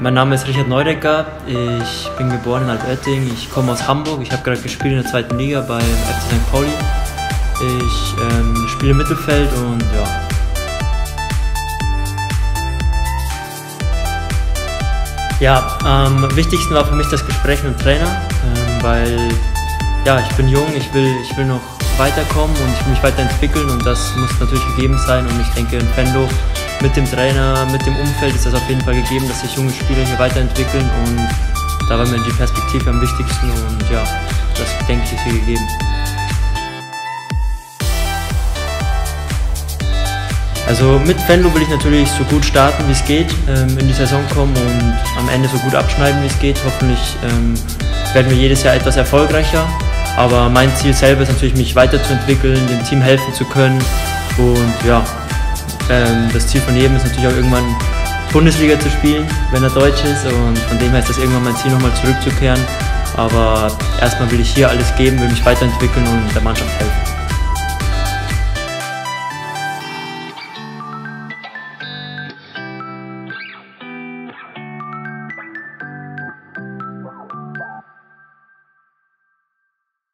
Mein Name ist Richard Neudecker. Ich bin geboren in Altötting. Ich komme aus Hamburg. Ich habe gerade gespielt in der zweiten Liga beim FC St. Pauli. Ich ähm, spiele Mittelfeld und ja. Ja, am wichtigsten war für mich das Gespräch mit dem Trainer, ähm, weil ja, ich bin jung, ich will, ich will noch weiterkommen und ich will mich weiterentwickeln und das muss natürlich gegeben sein und ich denke in Fenlo mit dem Trainer, mit dem Umfeld ist das auf jeden Fall gegeben, dass sich junge Spieler hier weiterentwickeln und da war mir die Perspektive am wichtigsten und ja, das denke ich ist hier gegeben. Also mit Venlo will ich natürlich so gut starten, wie es geht, ähm, in die Saison kommen und am Ende so gut abschneiden, wie es geht. Hoffentlich ähm, werden wir jedes Jahr etwas erfolgreicher. Aber mein Ziel selber ist natürlich, mich weiterzuentwickeln, dem Team helfen zu können und ja, ähm, das Ziel von jedem ist natürlich auch irgendwann Bundesliga zu spielen, wenn er deutsch ist. Und von dem her ist das irgendwann mein Ziel, nochmal zurückzukehren. Aber erstmal will ich hier alles geben, will mich weiterentwickeln und der Mannschaft helfen.